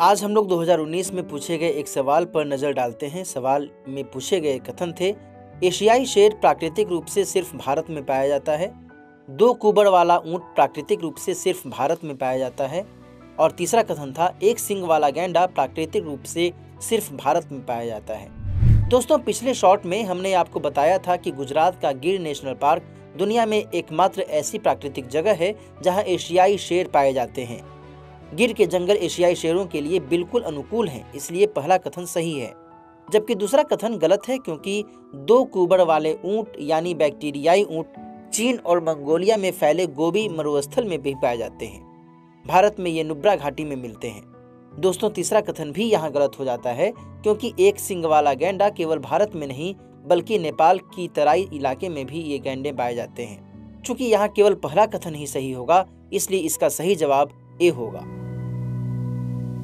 आज हम लोग 2019 में पूछे गए एक सवाल पर नज़र डालते हैं। सवाल में पूछे गए कथन थे, एशियाई शेर प्राकृतिक रूप से सिर्फ़ भारत में पाया जाता है। दो कुबड़ वाला ऊँट प्राकृतिक रूप से सिर्फ़ भारत में पाया जाता है। और तीसरा कथन था, एक सिंग वाला गैंडा प्राकृतिक रूप से सिर्फ़ भारत में पाया जाता है। दोस्तों, पिछले शॉर्ट में हमने आपको बताया था कि गुजरात का गिर नेशनल पार्क दुनिया में एकमात्र ऐसी प्राकृतिक जगह है जहाँ एशियाई शेर पाए जाते हैं। गिर के जंगल एशियाई शेरों के लिए बिल्कुल अनुकूल हैं, इसलिए पहला कथन सही है। जबकि दूसरा कथन गलत है, क्योंकि दो कुबड़ वाले ऊँट, यानी बैक्टीरियाई ऊँट, चीन और मंगोलिया में फैले गोभी मरुस्थल में भी पाए जाते हैं। भारत में ये नुब्रा घाटी में मिलते हैं। दोस्तों, तीसरा कथन भी यहाँ गलत हो जाता है, क्योंकि एक सिंग वाला गैंडा केवल भारत में नहीं, बल्कि नेपाल की तराई इलाके में भी ये गैंडे पाए जाते हैं। चूँकि यहाँ केवल पहला कथन ही सही होगा, इसलिए इसका सही जवाब ए होगा।